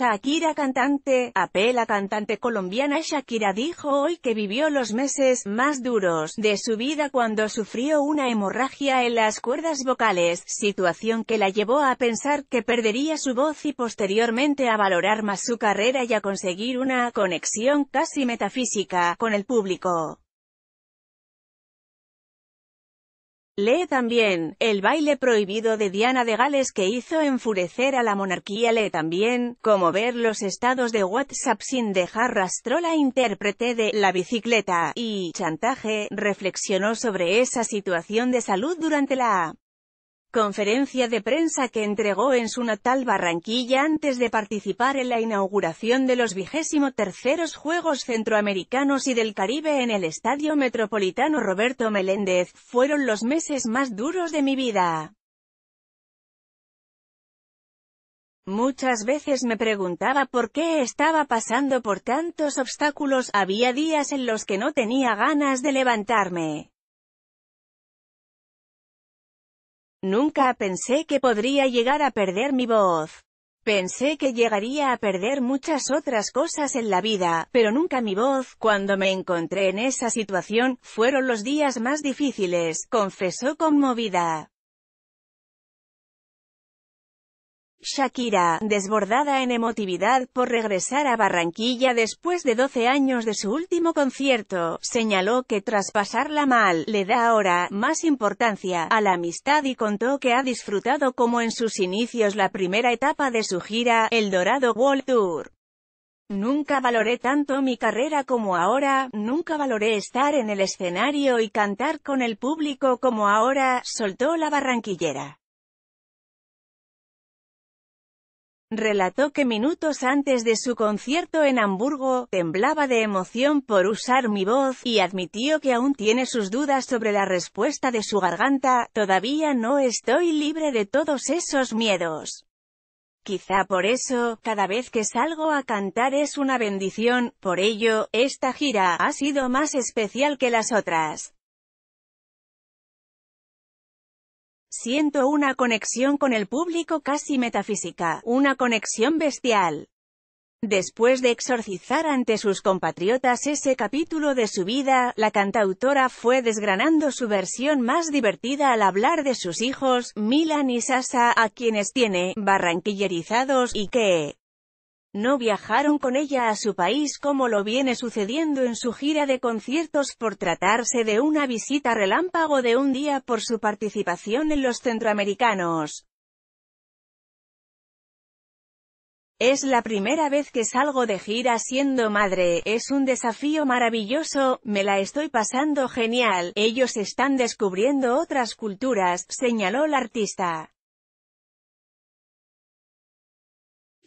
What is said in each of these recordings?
Shakira cantante, apela cantante colombiana Shakira dijo hoy que vivió los meses más duros de su vida cuando sufrió una hemorragia en las cuerdas vocales, situación que la llevó a pensar que perdería su voz y posteriormente a valorar más su carrera y a conseguir una conexión casi metafísica con el público. Lee también, el baile prohibido de Diana de Gales que hizo enfurecer a la monarquía. Lee también, como ver los estados de WhatsApp sin dejar rastro la intérprete de La bicicleta y chantaje, reflexionó sobre esa situación de salud durante la conferencia de prensa que entregó en su natal Barranquilla antes de participar en la inauguración de los vigésimo terceros Juegos Centroamericanos y del Caribe en el Estadio Metropolitano Roberto Meléndez, fueron los meses más duros de mi vida. Muchas veces me preguntaba por qué estaba pasando por tantos obstáculos, había días en los que no tenía ganas de levantarme. Nunca pensé que podría llegar a perder mi voz. Pensé que llegaría a perder muchas otras cosas en la vida, pero nunca mi voz. Cuando me encontré en esa situación, fueron los días más difíciles, confesó conmovida. Shakira, desbordada en emotividad por regresar a Barranquilla después de 12 años de su último concierto, señaló que tras pasarla mal, le da ahora más importancia a la amistad y contó que ha disfrutado como en sus inicios la primera etapa de su gira, El Dorado World Tour. Nunca valoré tanto mi carrera como ahora, nunca valoré estar en el escenario y cantar con el público como ahora, soltó la barranquillera. Relató que minutos antes de su concierto en Hamburgo, temblaba de emoción por usar mi voz, y admitió que aún tiene sus dudas sobre la respuesta de su garganta, todavía no estoy libre de todos esos miedos. Quizá por eso, cada vez que salgo a cantar es una bendición, por ello, esta gira ha sido más especial que las otras. Siento una conexión con el público casi metafísica, una conexión bestial. Después de exorcizar ante sus compatriotas ese capítulo de su vida, la cantautora fue desgranando su versión más divertida al hablar de sus hijos, Milan y Sasa, a quienes tiene barranquillerizados, y que no viajaron con ella a su país como lo viene sucediendo en su gira de conciertos por tratarse de una visita relámpago de un día por su participación en los centroamericanos. Es la primera vez que salgo de gira siendo madre, es un desafío maravilloso, me la estoy pasando genial, ellos están descubriendo otras culturas, señaló la artista.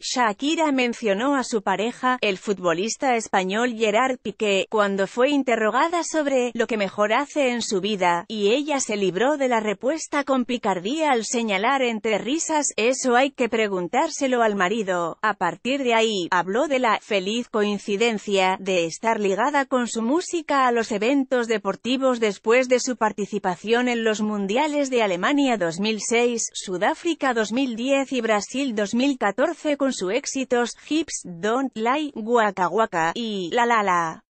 Shakira mencionó a su pareja, el futbolista español Gerard Piqué, cuando fue interrogada sobre lo que mejor hace en su vida, y ella se libró de la respuesta con picardía al señalar entre risas, eso hay que preguntárselo al marido. A partir de ahí, habló de la feliz coincidencia de estar ligada con su música a los eventos deportivos después de su participación en los Mundiales de Alemania 2006, Sudáfrica 2010 y Brasil 2014 con sus éxitos Hips Don't Lie, Waka y La La La.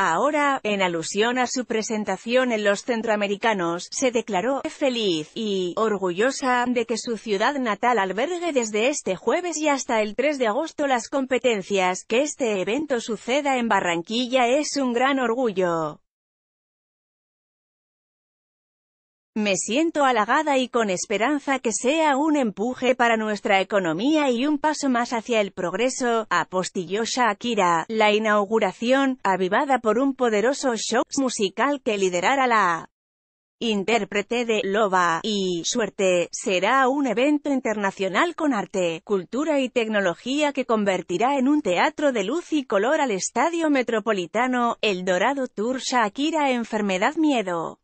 Ahora, en alusión a su presentación en los centroamericanos, se declaró feliz y orgullosa de que su ciudad natal albergue desde este jueves y hasta el 3 de agosto las competencias, que este evento suceda en Barranquilla es un gran orgullo. Me siento halagada y con esperanza que sea un empuje para nuestra economía y un paso más hacia el progreso, apostilló Shakira. La inauguración, avivada por un poderoso show musical que liderara la intérprete de Loba y Suerte, será un evento internacional con arte, cultura y tecnología que convertirá en un teatro de luz y color al Estadio Metropolitano, El Dorado Tour Shakira Enfermedad Miedo.